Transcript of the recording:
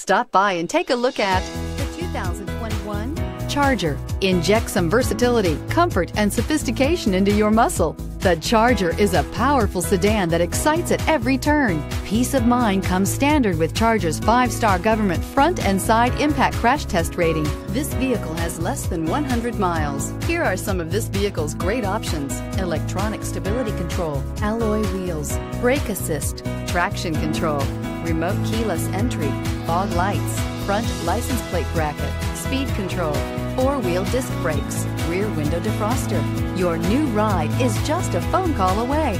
Stop by and take a look at the 2021 Charger. Inject some versatility, comfort, and sophistication into your muscle. The Charger is a powerful sedan that excites at every turn. Peace of mind comes standard with Charger's five-star government front and side impact crash test rating. This vehicle has less than 100 miles. Here are some of this vehicle's great options. Electronic stability control, alloy wheels, brake assist, traction control, remote keyless entry, fog lights, front license plate bracket, speed control, four-wheel disc brakes, rear window defroster. Your new ride is just a phone call away.